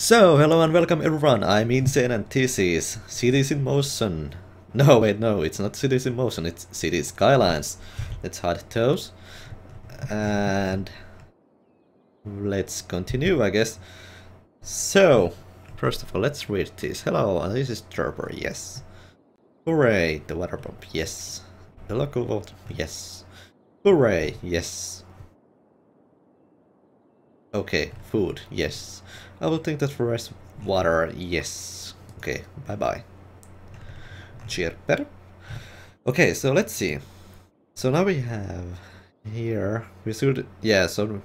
So, hello and welcome everyone, I'm Insane and this is Cities in Motion. No, wait, no, it's not Cities in Motion, it's Cities Skylines. Let's hide those. And let's continue, I guess. So, first of all, let's read this. Hello, this is Turbo, yes. Hooray, the water pump, yes. The local vote, yes. Hooray, yes. Okay, food, yes. I will think that for rest water, yes. Okay, bye bye. Chirper. Okay, so let's see. So now we have here, we should, yeah, so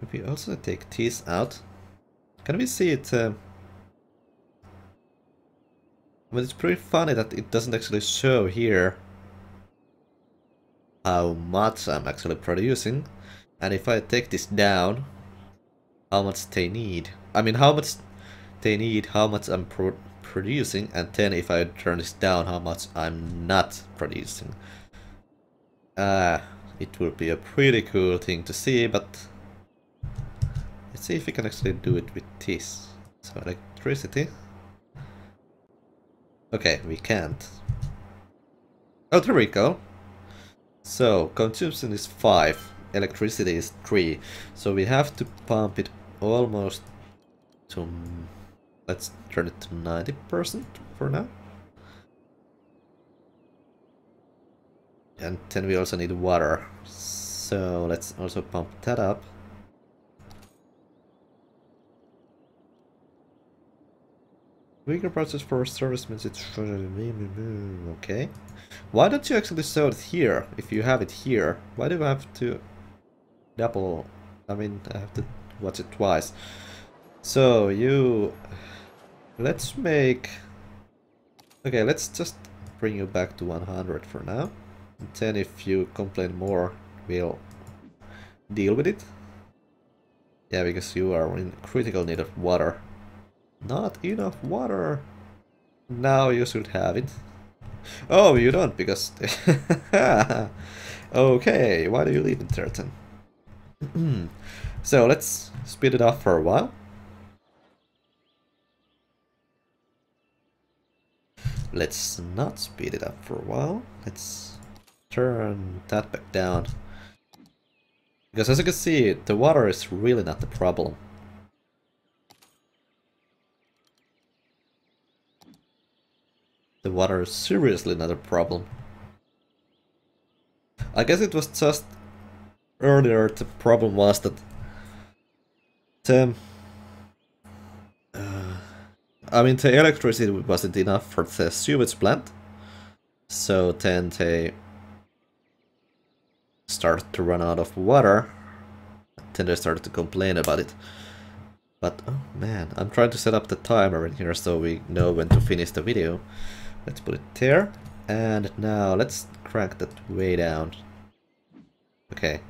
if we also take these out, can we see it? Uh, but it's pretty funny that it doesn't actually show here how much I'm actually producing. And if I take this down, how much they need. I mean, how much they need, how much I'm pro producing, and then if I turn this down, how much I'm not producing. Uh, it would be a pretty cool thing to see, but let's see if we can actually do it with this. So electricity. Okay, we can't. Oh, there we go. So, consumption is 5, electricity is 3, so we have to pump it almost to... Let's turn it to 90% for now. And then we also need water, so let's also pump that up. Weaker process for service means it's... Okay. Why don't you actually show it here, if you have it here? Why do I have to double... I mean, I have to watch it twice. So, you... Let's make... Okay, let's just bring you back to 100 for now. And then if you complain more, we'll deal with it. Yeah, because you are in critical need of water. Not enough water. Now you should have it. Oh, you don't, because... okay, why do you leave there then? so, let's speed it up for a while. Let's not speed it up for a while. Let's turn that back down. Because as you can see, the water is really not the problem. The water is seriously not a problem. I guess it was just earlier the problem was that uh, I mean the electricity wasn't enough for the sewage plant so then they started to run out of water then they started to complain about it but oh man I'm trying to set up the timer in here so we know when to finish the video Let's put it there. And now let's crank that way down. Okay.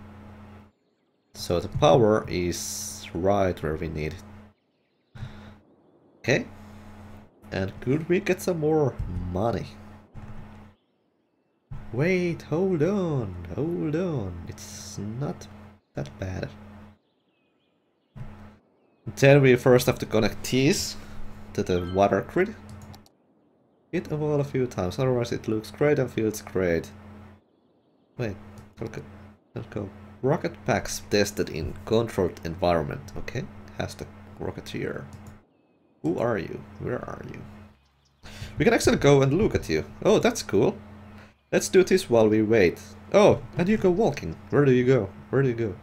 So the power is right where we need it. Okay. And could we get some more money? Wait, hold on, hold on. It's not that bad. Then we first have to connect these to the water grid. Hit a wall a few times, otherwise it looks great and feels great. Wait, rocket, let's go. Rocket packs tested in controlled environment. Okay, hashtag rocketeer. Who are you? Where are you? We can actually go and look at you. Oh, that's cool. Let's do this while we wait. Oh, and you go walking. Where do you go? Where do you go?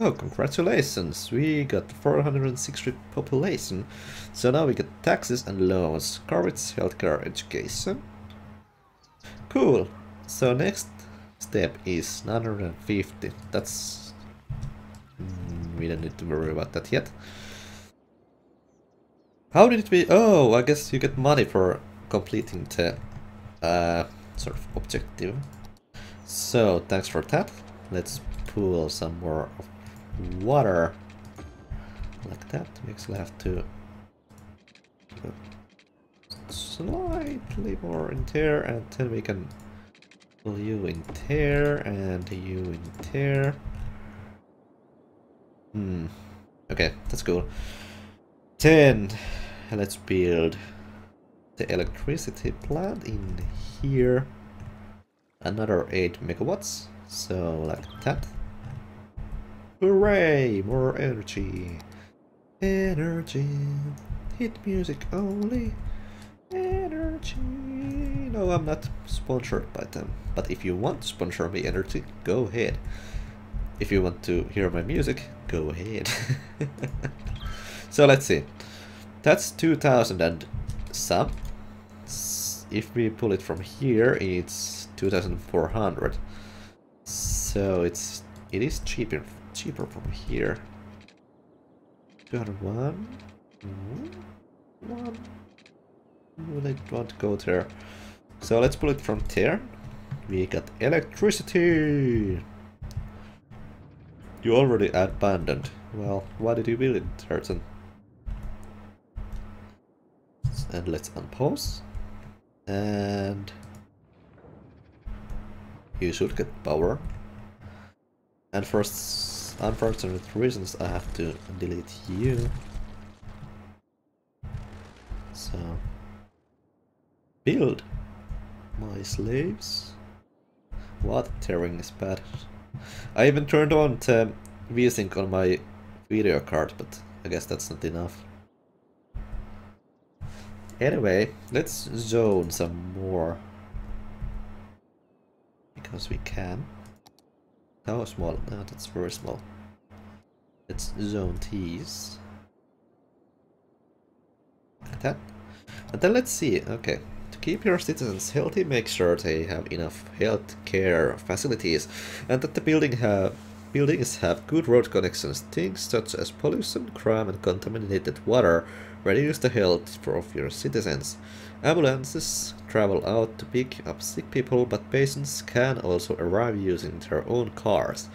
Oh, congratulations! We got 460 population. So now we get taxes and loans, coverage, healthcare, education. Cool. So next step is 950. That's... Mm, we don't need to worry about that yet. How did we... Oh, I guess you get money for completing the uh, sort of objective. So, thanks for that. Let's pull some more water like that. We actually have to slightly more in there and then we can you in there and you in there. Hmm. Okay, that's cool. Then let's build the electricity plant in here. Another 8 megawatts. So like that. Hooray! More energy. Energy. Hit music only. Energy. No, I'm not sponsored by them. But if you want to sponsor me energy, go ahead. If you want to hear my music, go ahead. so let's see. That's 2000 and some. If we pull it from here, it's 2400. So it's it is cheaper cheaper from here. 201. One. Hmm? Will I want to go there? So let's pull it from there. We got electricity. You already abandoned. Well, why did you build it, Turton? And let's unpause. And you should get power. And for unfortunate reasons I have to delete you. So build my slaves. What tearing is bad. I even turned on the VSync on my video card, but I guess that's not enough. Anyway, let's zone some more. Because we can. How small? No, that's very small. Let's zone these. Like that. And then let's see, okay. Keep your citizens healthy, make sure they have enough health care facilities and that the building have buildings have good road connections. Things such as pollution, crime and contaminated water reduce the health of your citizens. Ambulances travel out to pick up sick people, but patients can also arrive using their own cars.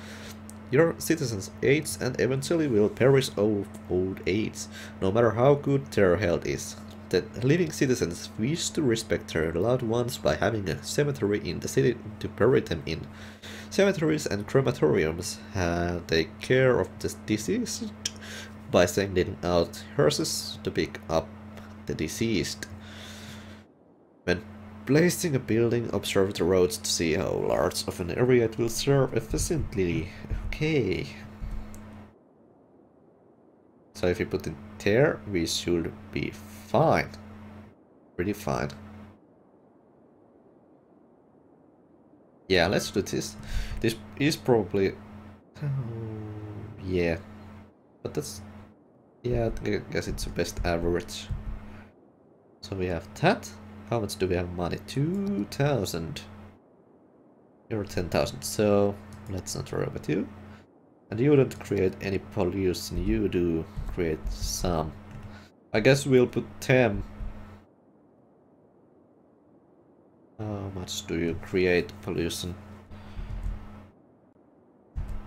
Your citizens age and eventually will perish of old age, no matter how good their health is. The living citizens wish to respect their loved ones by having a cemetery in the city to bury them in. Cemeteries and crematoriums uh, take care of the deceased by sending out hearses to pick up the deceased. When placing a building, observe the roads to see how large of an area it will serve efficiently. Okay. So if you put it there, we should be fine. Pretty fine. Yeah, let's do this. This is probably... Yeah. But that's... Yeah, I guess it's the best average. So we have that. How much do we have money? 2,000. You're 10,000, so let's not worry about you. And you don't create any pollution, you do create some. I guess we'll put 10. How much do you create pollution?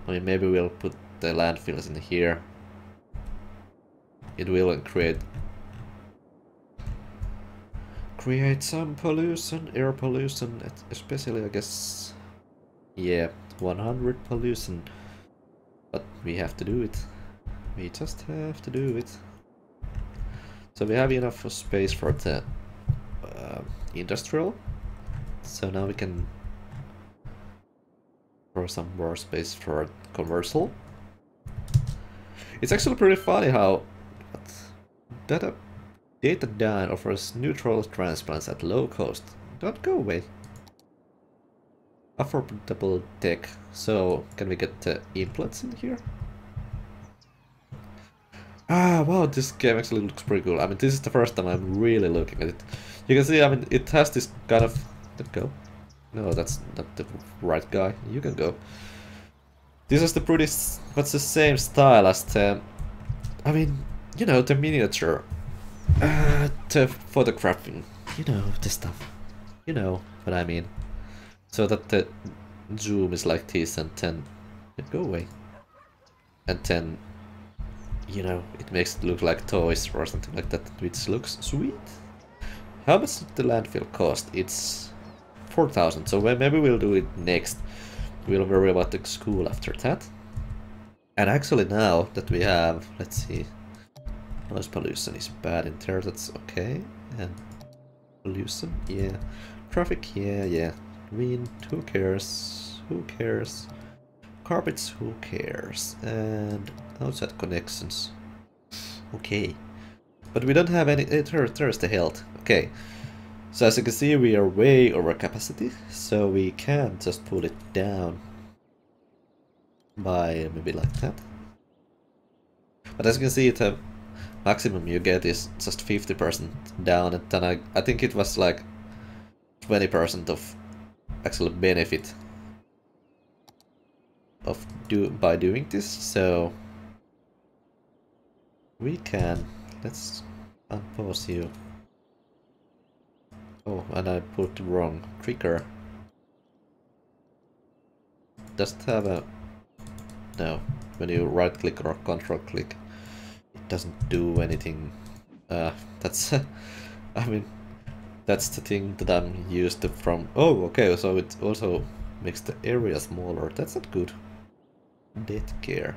I mean, maybe we'll put the landfills in here. It will create create some pollution, air pollution, especially I guess, yeah, 100 pollution, but we have to do it. We just have to do it. So we have enough space for the uh, industrial, so now we can for some more space for commercial. It's actually pretty funny how data data offers neutral transplants at low cost. Don't go away. Affordable tech. So, can we get the implants in here? Ah, wow, this game actually looks pretty cool. I mean, this is the first time I'm really looking at it. You can see, I mean, it has this kind of... Let go. No, that's not the right guy. You can go. This is the pretty... What's the same style as the... I mean, you know, the miniature uh, to photographing. You know, the stuff. You know what I mean. So that the zoom is like this and then go away. And then, you know, it makes it look like toys or something like that, which looks sweet. How much did the landfill cost? It's 4,000, so maybe we'll do it next. We'll worry about the school after that. And actually now that we have, let's see, Noise pollution is bad in there, that's okay. And pollution, yeah. Traffic, yeah, yeah. Wind, who cares? Who cares? Carpets, who cares? And outside connections. Okay. But we don't have any... Eh, there, there's the health. Okay. So as you can see, we are way over capacity. So we can just pull it down. By maybe like that. But as you can see, the maximum you get is just 50% down. And then I, I think it was like 20% of actual benefit of do by doing this. So we can let's unpause you. Oh, and I put the wrong trigger. Does it have a... No, when you right click or control click, it doesn't do anything. Uh, that's... I mean, that's the thing that I'm used to from... Oh, okay, so it also makes the area smaller. That's not good. Death care.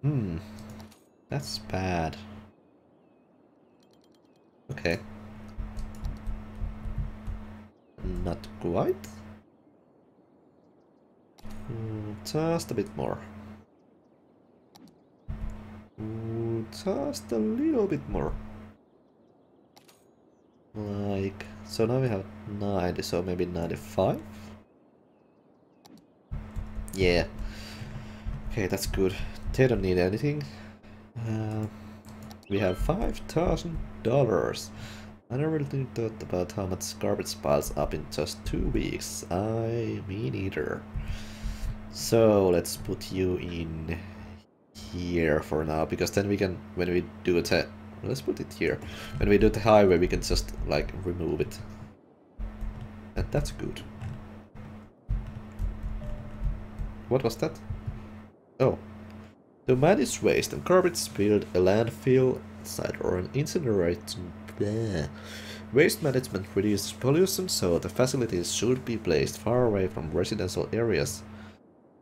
Hmm. That's bad. Okay. Not quite. Mm, just a bit more. Mm, just a little bit more. Like, so now we have 90, so maybe 95? Yeah. Okay, that's good. They don't need anything. Uh, we have $5,000. I never really thought about how much garbage piles up in just two weeks. I me neither. So let's put you in here for now, because then we can, when we do it, let's put it here. When we do the highway, we can just like remove it. And that's good. What was that? Oh, to is waste and garbage, build a landfill site or an incinerator. Waste management reduces pollution, so the facilities should be placed far away from residential areas.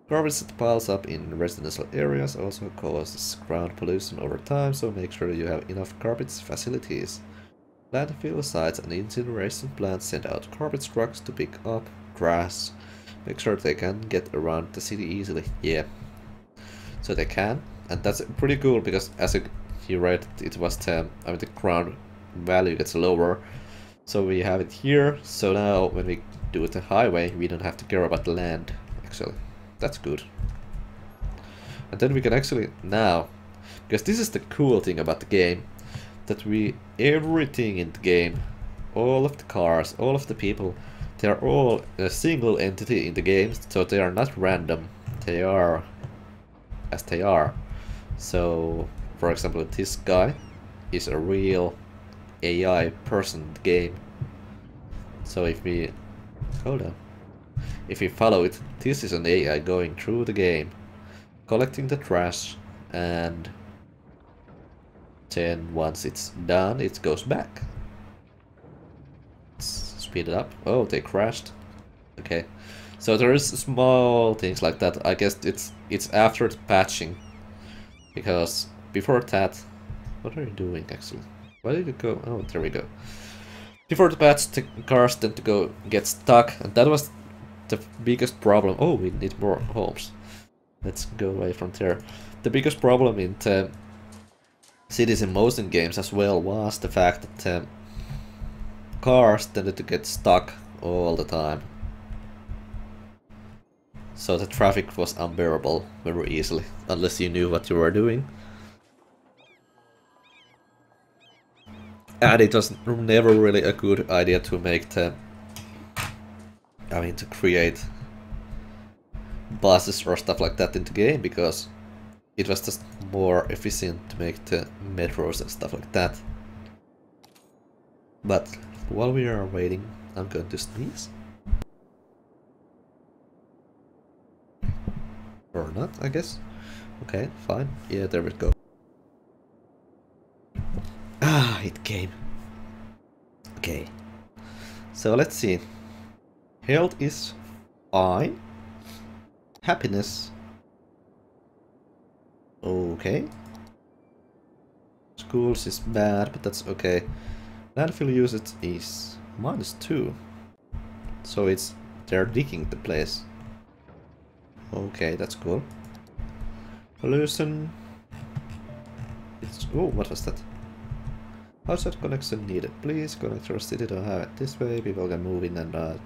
Garbage that piles up in residential areas also causes ground pollution over time, so make sure you have enough garbage facilities. Landfill sites and incineration plants send out garbage trucks to pick up trash. Make sure they can get around the city easily. Yeah, so they can, and that's pretty cool because as you read, it was the I mean the ground value gets lower, so we have it here. So now when we do the highway, we don't have to care about the land. Actually, that's good. And then we can actually now, because this is the cool thing about the game, that we everything in the game, all of the cars, all of the people, they are all a single entity in the game, so they are not random. They are as they are. So, for example, this guy is a real AI person in the game. So if we... Hold on. If you follow it, this is an AI going through the game, collecting the trash, and then once it's done, it goes back. Let's speed it up. Oh, they crashed. Okay. So there is small things like that. I guess it's it's after the patching. Because before that... What are you doing actually? Why did you go? Oh, there we go. Before the patch, the cars tend to go get stuck. And that was the biggest problem. Oh, we need more homes. Let's go away from there. The biggest problem in the cities in motion games as well was the fact that uh, cars tended to get stuck all the time so the traffic was unbearable very easily, unless you knew what you were doing. And it was never really a good idea to make the... I mean, to create buses or stuff like that in the game, because it was just more efficient to make the metros and stuff like that. But while we are waiting, I'm going to sneeze. Or not, I guess. Okay, fine. Yeah, there we go. Ah, it came. Okay. So let's see. Health is fine. Happiness. Okay. schools is bad, but that's okay. Landfill usage is minus 2. So it's they're digging the place. Okay, that's cool. Pollution. It's oh, what was that? Outside connection needed. Please connect your city to have it this way. People can move in and out.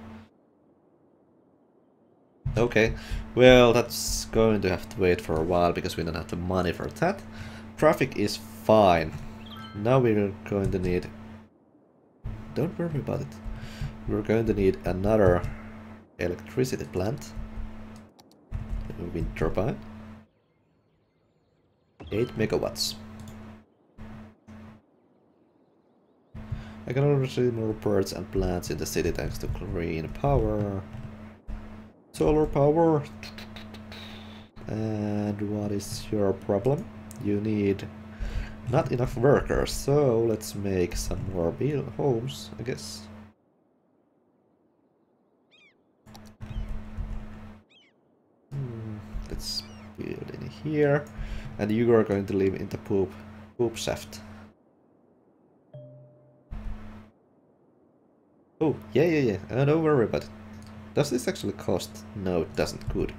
Okay, well that's going to have to wait for a while because we don't have the money for that. Traffic is fine. Now we're going to need... Don't worry about it. We're going to need another electricity plant. Wind turbine. 8 megawatts. I can already see more birds and plants in the city thanks to green power. Solar power. And what is your problem? You need not enough workers, so let's make some more build homes, I guess. Hmm, let's build in here. And you are going to live in the poop poop shaft. Oh, yeah, yeah, yeah. Uh, don't worry about it. Does this actually cost? No, it doesn't. Good.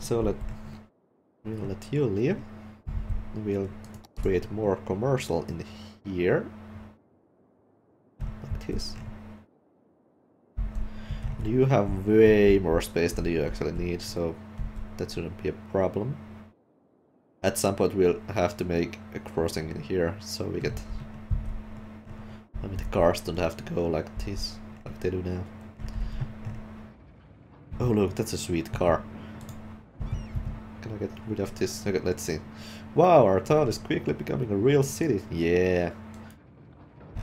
So let we'll let you leave. We'll create more commercial in here. Like this. You have way more space than you actually need, so that shouldn't be a problem. At some point we'll have to make a crossing in here, so we get... I mean, the cars don't have to go like this, like they do now. Oh look, that's a sweet car. Can I get rid of this? Okay, let's see. Wow, our town is quickly becoming a real city. Yeah.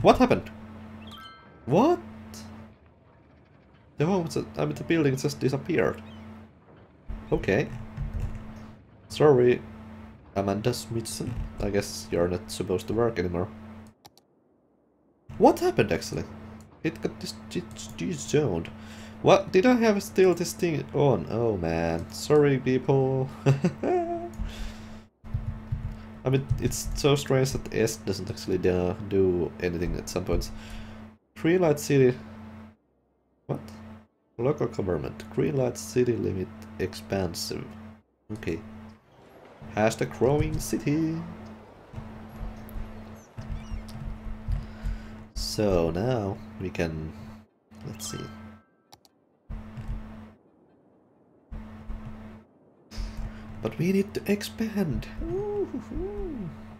What happened? What? The home, I mean the building just disappeared. Okay. Sorry, Amanda Smithson. I guess you're not supposed to work anymore. What happened actually? It got this zoned. What? Did I have still this thing on? Oh man. Sorry people. I mean, it's so strange that S doesn't actually do, anything at some points. Greenlight City... What? Local government. Greenlight City limit expansive. Okay. Has the growing city. So now we can... Let's see. But we need to expand.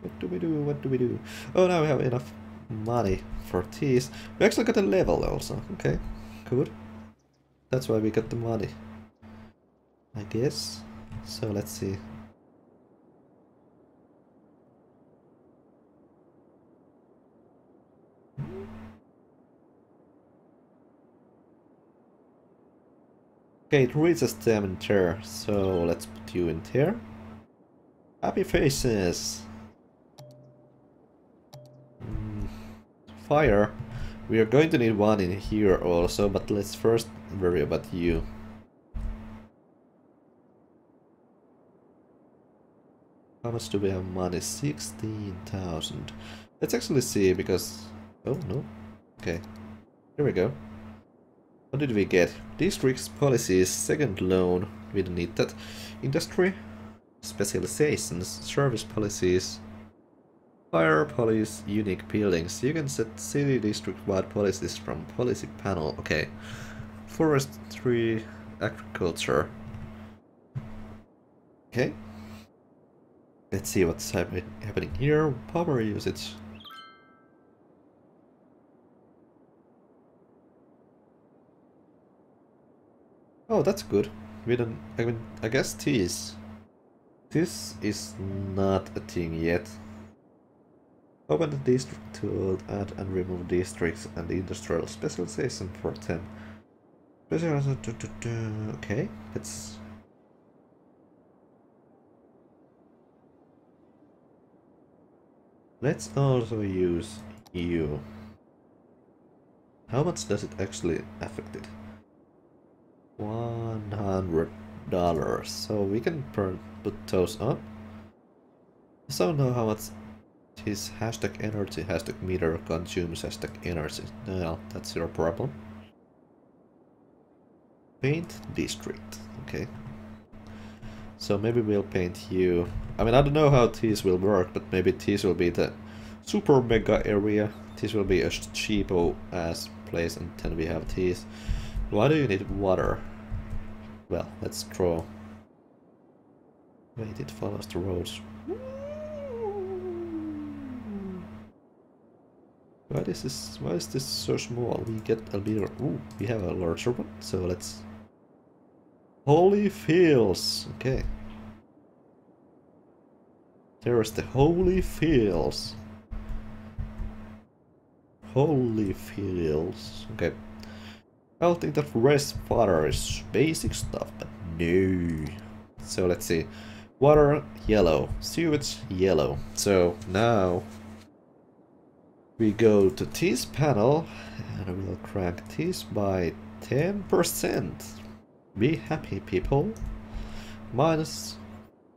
What do we do? What do we do? Oh, now we have enough money for these. We actually got a level also. Okay, good. That's why we got the money. I guess. So let's see. Okay, it reaches them in there, so let's put you in there. Happy faces! Fire. We are going to need one in here also, but let's first worry about you. How much do we have money? 16,000. Let's actually see, because... Oh, no. Okay. Here we go. What did we get? District's policies, second loan, we don't need that. Industry, specializations, service policies, fire police, unique buildings. You can set city district-wide policies from policy panel. Okay. Forestry, agriculture. Okay. Let's see what's happening here. Power usage. Oh, that's good. We don't. I mean, I guess this. This is not a thing yet. Open the district tool, add and remove districts and industrial specialization for them. Okay, let's. Let's also use EU. How much does it actually affect it? One hundred dollars. So we can put those. I don't know how much His hashtag energy hashtag meter consumes hashtag energy. Well, that's your problem. Paint district. Okay. So maybe we'll paint you. I mean, I don't know how these will work, but maybe these will be the super mega area. This will be a cheapo ass place, and then we have these. Why do you need water? Well, let's draw. Wait, it follows the roads. Why is this? Why is this so small? We get a bigger. Ooh, we have a larger one. So let's. Holy Fields. Okay. There's the Holy Fields. Holy Fields. Okay. I think that rest water is basic stuff, but no. So let's see. Water, yellow. Sewage, yellow. So now we go to this panel and we'll crank this by 10%. Be happy people. Minus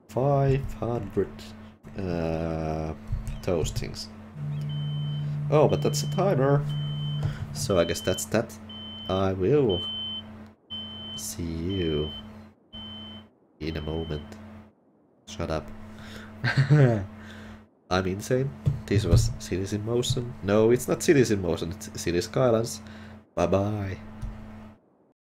500 uh, toastings. Oh, but that's a timer. So I guess that's that. I will see you in a moment. Shut up. I'm insane. This was Cities in Motion. No, it's not Cities in Motion, it's City Skylines. Bye bye.